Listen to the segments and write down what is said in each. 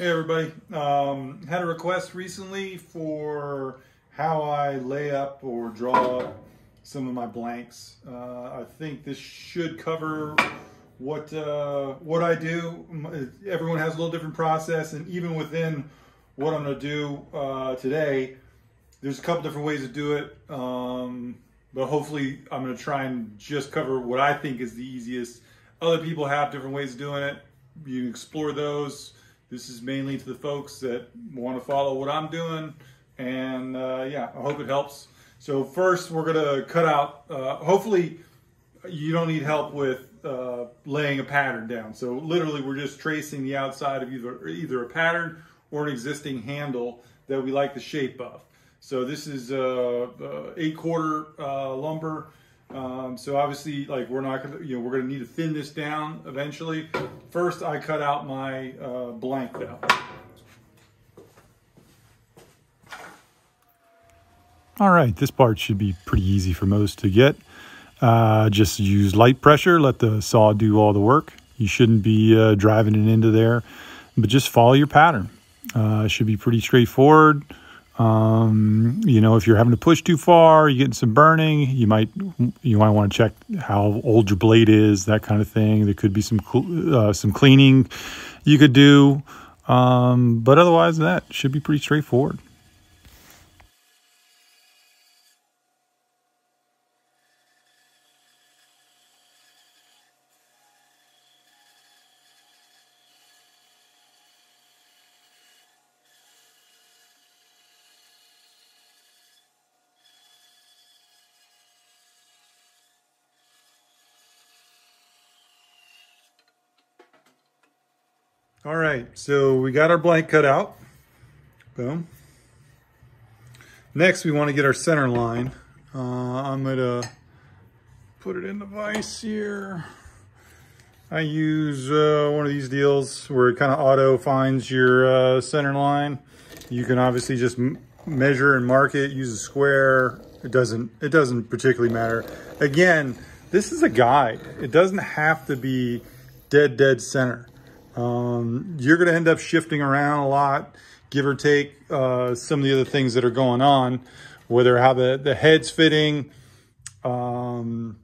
Hey everybody, um, had a request recently for how I lay up or draw up some of my blanks. Uh, I think this should cover what uh, what I do. Everyone has a little different process, and even within what I'm going to do uh, today, there's a couple different ways to do it. Um, but hopefully, I'm going to try and just cover what I think is the easiest. Other people have different ways of doing it. You can explore those this is mainly to the folks that want to follow what I'm doing. And uh, yeah, I hope it helps. So first we're gonna cut out, uh, hopefully you don't need help with uh, laying a pattern down. So literally we're just tracing the outside of either, either a pattern or an existing handle that we like the shape of. So this is uh, uh, eight quarter uh, lumber. Um, so obviously, like we're not gonna, you know, we're gonna need to thin this down eventually. First, I cut out my uh, blank though. All right, this part should be pretty easy for most to get. Uh, just use light pressure, let the saw do all the work. You shouldn't be uh, driving it into there, but just follow your pattern. Uh, should be pretty straightforward. Um, you know, if you're having to push too far, you're getting some burning. You might you might want to check how old your blade is, that kind of thing. There could be some uh, some cleaning you could do, um, but otherwise, that should be pretty straightforward. All right, so we got our blank cut out. Boom. Next, we want to get our center line. Uh, I'm gonna put it in the vise here. I use uh, one of these deals where it kind of auto finds your uh, center line. You can obviously just measure and mark it, use a square. It doesn't, it doesn't particularly matter. Again, this is a guide. It doesn't have to be dead, dead center. Um, you're going to end up shifting around a lot, give or take uh, some of the other things that are going on, whether how the, the head's fitting, um,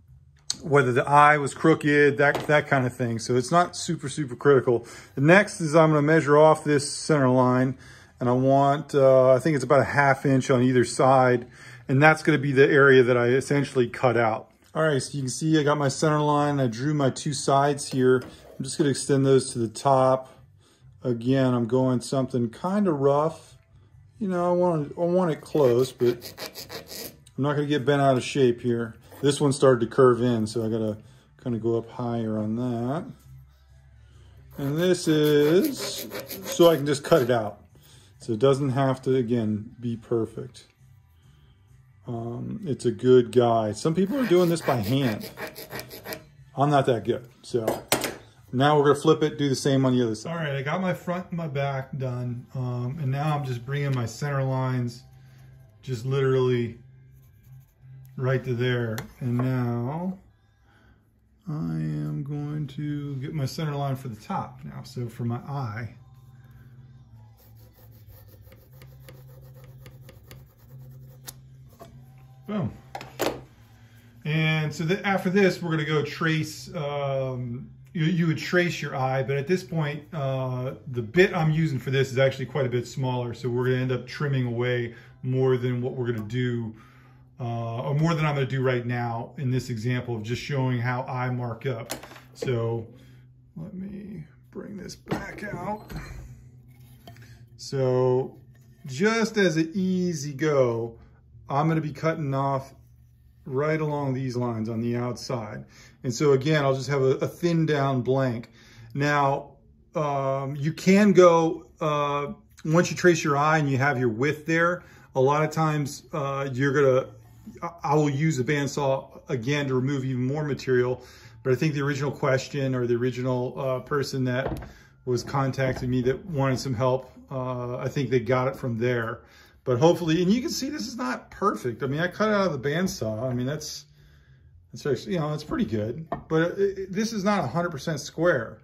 whether the eye was crooked, that, that kind of thing. So it's not super, super critical. The next is I'm going to measure off this center line and I want, uh, I think it's about a half inch on either side. And that's going to be the area that I essentially cut out. All right, so you can see I got my center line. I drew my two sides here. I'm just gonna extend those to the top. Again, I'm going something kind of rough. You know, I want, I want it close, but I'm not gonna get bent out of shape here. This one started to curve in, so I gotta kind of go up higher on that. And this is so I can just cut it out. So it doesn't have to, again, be perfect. Um, it's a good guide. Some people are doing this by hand. I'm not that good, so now we're gonna flip it, do the same on the other side. All right, I got my front and my back done. Um, and now I'm just bringing my center lines just literally right to there. And now I am going to get my center line for the top now. So for my eye, boom. And so after this, we're gonna go trace um, you, you would trace your eye, but at this point, uh, the bit I'm using for this is actually quite a bit smaller. So we're gonna end up trimming away more than what we're gonna do, uh, or more than I'm gonna do right now in this example of just showing how I mark up. So let me bring this back out. So just as an easy go, I'm gonna be cutting off right along these lines on the outside. And so again, I'll just have a, a thin down blank. Now, um, you can go, uh, once you trace your eye and you have your width there, a lot of times uh, you're gonna, I will use a bandsaw again to remove even more material. But I think the original question or the original uh, person that was contacting me that wanted some help, uh, I think they got it from there. But hopefully, and you can see this is not perfect. I mean, I cut it out of the bandsaw. I mean, that's, that's actually, you know, it's pretty good. But it, it, this is not 100% square.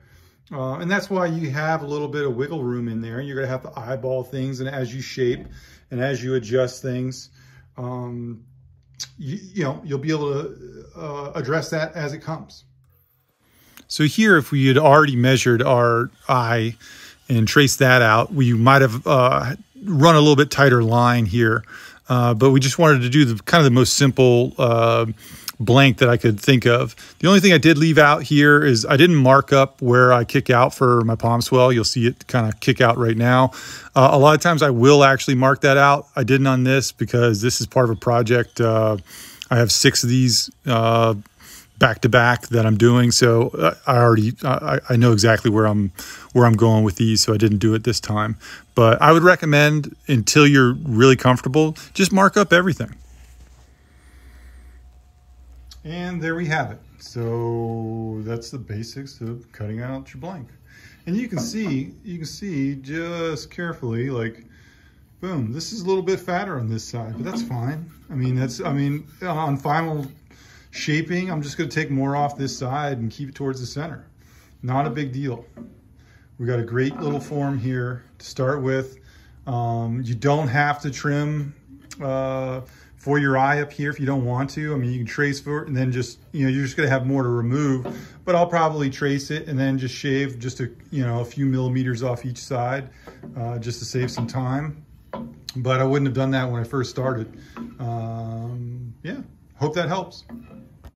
Uh, and that's why you have a little bit of wiggle room in there. You're going to have to eyeball things and as you shape and as you adjust things, um, you, you, know, you'll be able to uh, address that as it comes. So here, if we had already measured our eye and traced that out, we might have uh, run a little bit tighter line here. Uh, but we just wanted to do the kind of the most simple uh, blank that I could think of. The only thing I did leave out here is I didn't mark up where I kick out for my palm swell. You'll see it kind of kick out right now. Uh, a lot of times I will actually mark that out. I didn't on this because this is part of a project. Uh, I have six of these uh, back to back that I'm doing. So uh, I already I, I, know exactly where I'm where I'm going with these. So I didn't do it this time. But I would recommend until you're really comfortable, just mark up everything. And there we have it. So that's the basics of cutting out your blank. And you can see, you can see just carefully, like, boom, this is a little bit fatter on this side, but that's fine. I mean, that's, I mean, on final shaping, I'm just gonna take more off this side and keep it towards the center. Not a big deal. We got a great little form here to start with. Um, you don't have to trim uh, for your eye up here if you don't want to. I mean, you can trace for it and then just, you know, you're just gonna have more to remove, but I'll probably trace it and then just shave just a, you know, a few millimeters off each side uh, just to save some time. But I wouldn't have done that when I first started. Um, yeah, hope that helps.